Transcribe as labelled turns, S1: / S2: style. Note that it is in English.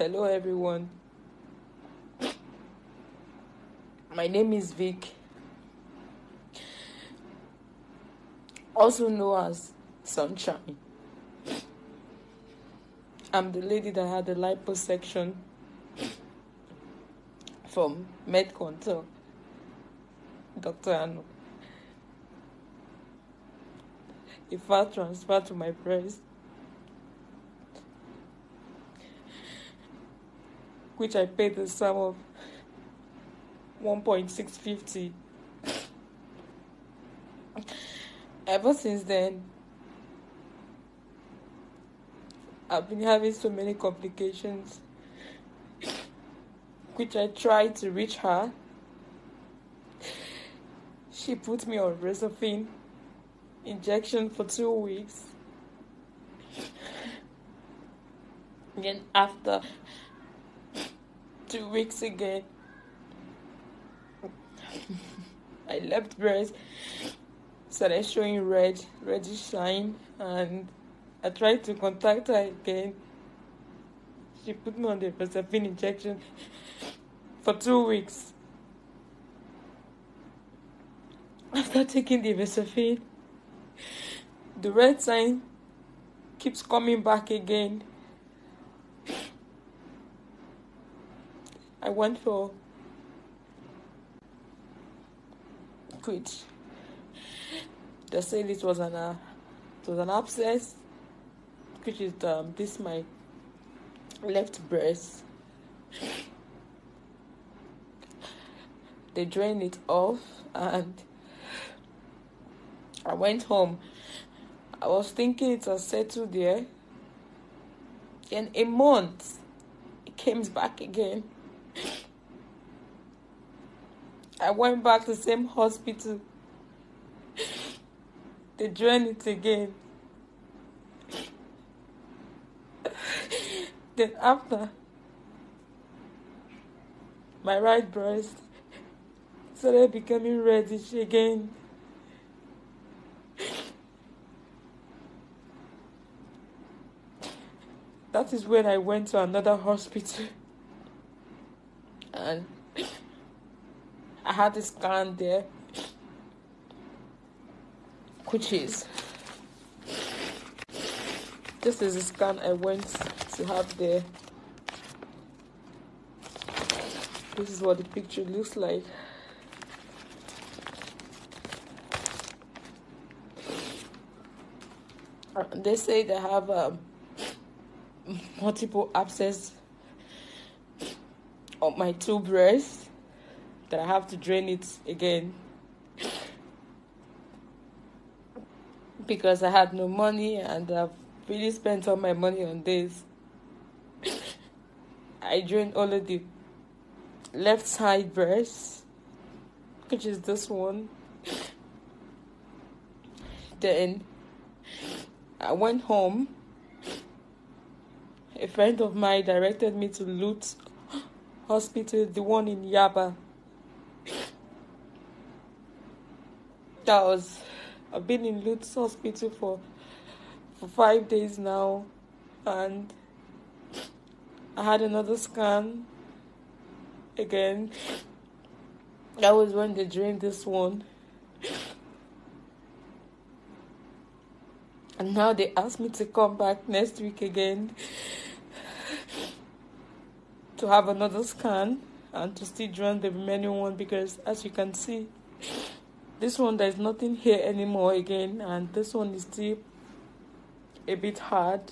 S1: Hello, everyone. My name is Vic, also known as Sunshine. I'm the lady that had the liposuction from MedContour, Dr. Anu. If I transfer to my breast, which I paid the sum of 1.650. Ever since then, I've been having so many complications, which I tried to reach her. She put me on Reservine injection for two weeks. Then after two weeks again, I left breast, started showing red, reddish shine, and I tried to contact her again. She put me on the Reservine injection for two weeks. After taking the Reservine, the red sign keeps coming back again. I went for quit. they said it was an uh, it was an abscess, which is um, this my left breast. They drained it off and I went home. I was thinking it was settled there. In a month, it came back again. I went back to the same hospital. They drained it again. then after, my right breast started becoming reddish again. That is when I went to another hospital. And I had this scan there, which is this is a scan I went to have there. This is what the picture looks like. Uh, They say they have um, multiple abscess on my two breasts that I have to drain it again because I had no money and I've really spent all my money on this. I drained all of the left side breast, which is this one. Then I went home. A friend of mine directed me to LUTH Hospital, the one in Yaba. That was I've been in LUTH Hospital for for five days now, and I had another scan again. That was when they drained this one. And now they asked me to come back next week again to have another scan and to still drain the remaining one because as you can see this one there's nothing here anymore again and this one is still a bit hard